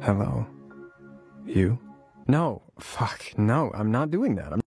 Hello? You? No. Fuck. No, I'm not doing that. I'm